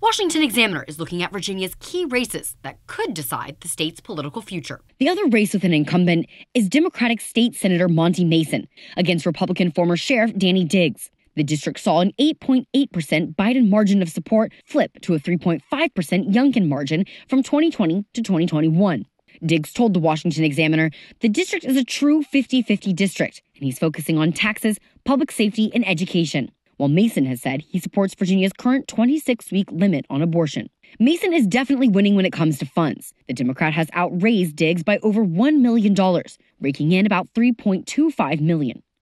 Washington Examiner is looking at Virginia's key races that could decide the state's political future. The other race with an incumbent is Democratic State Senator Monty Mason against Republican former Sheriff Danny Diggs. The district saw an 8.8% Biden margin of support flip to a 3.5% Youngkin margin from 2020 to 2021. Diggs told the Washington Examiner the district is a true 50 50 district, and he's focusing on taxes, public safety, and education while Mason has said he supports Virginia's current 26 week limit on abortion. Mason is definitely winning when it comes to funds. The Democrat has outraised Diggs by over $1 million, raking in about $3.25 million.